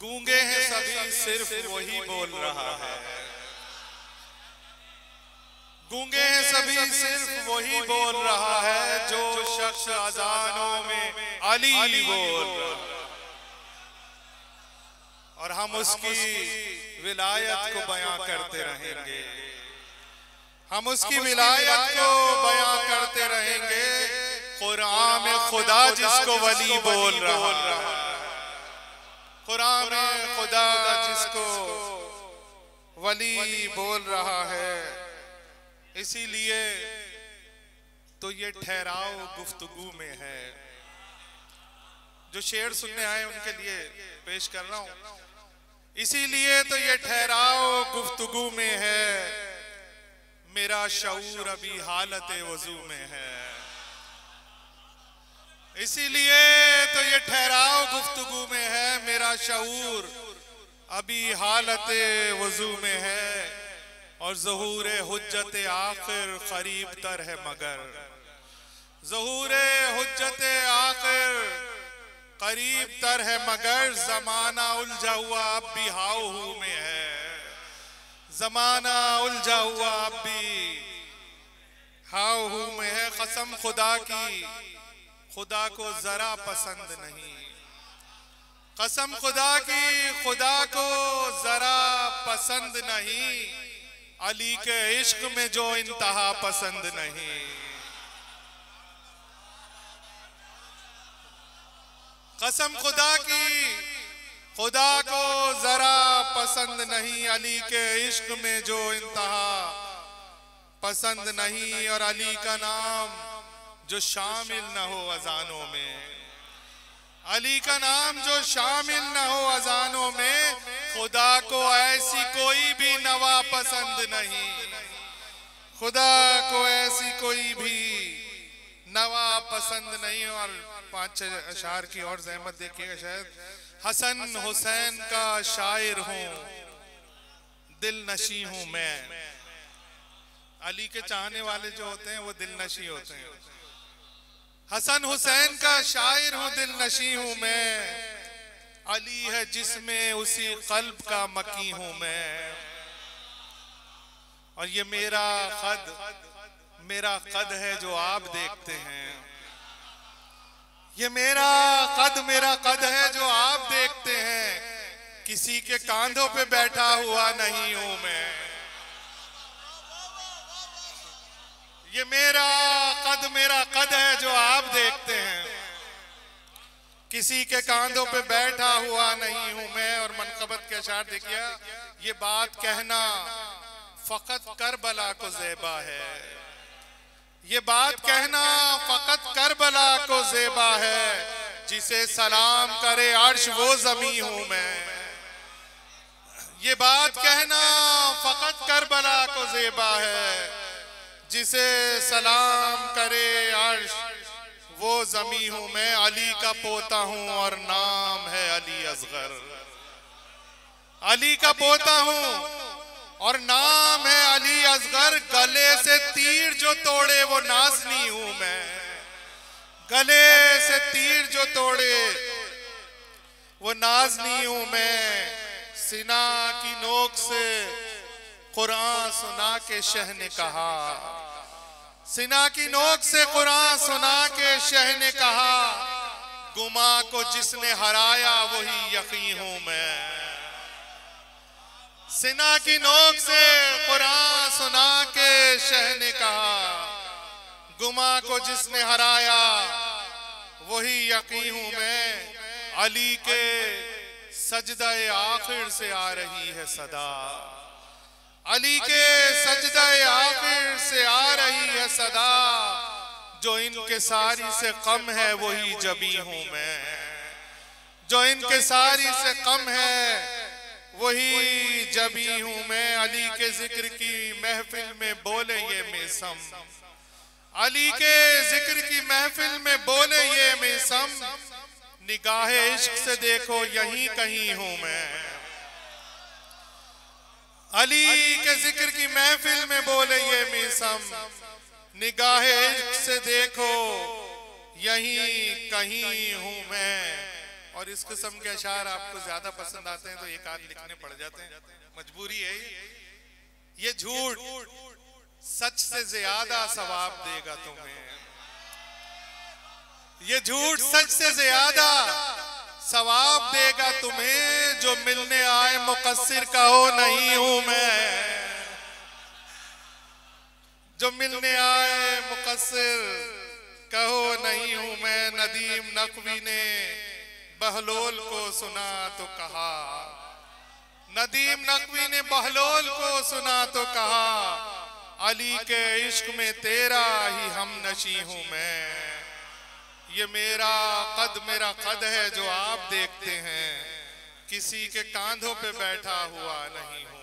गूँगे हैं सभी सिर्फ़ वही बोल रहा है। गूँगे हैं सभी सिर्फ़ वही बोल रहा है जो शख्स अजानों में अली बोल और हम उसकी विलायत को बयां करते रहेंगे। हम उसकी विलायत को बयां करते रहेंगे। कुरान में खुदा जिसको वली बोल रहा है। कुरान में खुदा जिसको वली बोल रहा है। इसीलिए तो ये ठहराव गुफ्तगु में है। जो शेर सुनने आए उनके लिए पेश कर रहा हूँ। इसीलिए तो ये ठहराव गुफ्तगु में है। मेरा शऊर अभी हालत वज़ू में है। इसीलिए तो ठहराव गुफ्तगु में है मेरा शऊर। अभी हालत वज़ू में है और जहूर हुज्जत आखिर करीब तर है मगर। जहूर हुज्जत आखिर करीब तर है मगर, जमाना उलझा हुआ अब भी हाउ हू में है। जमाना उलझा हुआ अब भी हाउ हू में है, कसम खुदा की। खुदा को जरा पसंद नहीं। कसम खुदा की खुदा को जरा पसंद नहीं। अली के इश्क में जो इंतहा पसंद नहीं। कसम खुदा की खुदा को जरा पसंद नहीं। अली के इश्क में जो इंतहा पसंद नहीं और अली का नाम जो शामिल न हो अजानों में। अली का नाम जो शामिल न हो अजानों में खुदा को ऐसी कोई भी नवा पसंद नहीं। खुदा को ऐसी कोई भी नवा पसंद नहीं। और पाँच अशार की और जहमत देखिएगा शायद। हसन हुसैन का शायर हूँ। दिल नशी हूँ मैं। अली के चाहने वाले जो होते हैं वो दिल नशी होते हैं। हसन हुसैन का शायर हूँ, दिल नशी हूँ मैं। अली है जिसमें उसी कल्ब का मकी हूँ मैं। और ये मेरा कद मेरा कद है जो आप देखते हैं। ये मेरा कद मेरा कद है जो आप देखते हैं। किसी के कांधों पे बैठा हुआ नहीं हूँ मैं। ये मेरा कद मेरा कद है जो किसी के कांधों पे बैठा हुआ नहीं हूँ मैं और मनकबत के अशार देखिए ये बात कहना फकत करबला को जेबा है। ये बात कहना फकत करबला को जेबा है जिसे सलाम करे अर्श वो जमी हूँ मैं। ये बात कहना फकत करबला को जेबा है जिसे सलाम करे अर्श वो जमी हूँ मैं अली का पोता हूँ और नाम है अली असगर। अली का पोता हूँ और नाम है अली असगर। गले से तीर जो तोड़े वो नाजनी हूँ मैं। गले से तीर जो तोड़े वो नाजनी हूँ मैं। सिना की नोक से कुरान सुना के शह ने कहा। सिना की नोक से कुरान सुना के शह ने कहा, गुमा को जिसने हराया वही यकीन हूँ मैं। सिना की नोक से कुरान सुना के शह ने कहा, गुमा को जिसने हराया वही यकीन हूँ मैं। अली के सजदा आखिर से आ रही है सदा। अली के सजदा आखिर से आ रही सदा जो इनके सारी से कम है वही जबी हूँ मैं। जो इनके सारी से कम है वही जबी हूँ मैं। अली के ज़िक्र की महफिल में बोले ये मेसम। अली के ज़िक्र की महफिल में बोले ये मेसम। निगाह इश्क से देखो यहीं कहीं हूँ मैं। अली के ज़िक्र की महफिल में बोले ये मीसम। निगाह से देखो, यही कहीं हूँ मैं। और इस किस्म के अशार आपको ज़्यादा पसंद आते हैं तो एक आध लिखने पड़ जाते हैं। मजबूरी है ये। झूठ सच से ज़्यादा सवाब देगा तुम्हें। ये झूठ सच से ज़्यादा सवाब देगा तुम्हें, जो मिलने आए मुकसर का हो, नहीं हूँ मैं। जो मिलने आए मुकसर कहो, नहीं हूँ मैं नदीम नकवी ने। बहलोल को सुना तो कहा। नदीम नकवी ने बहलोल को सुना तो कहा, अली के इश्क में तेरा ही हम नशी हूँ मैं। ये मेरा कद मेरा कद है जो आप देखते हैं। किसी के कांधों पे बैठा हुआ नहीं हूँ।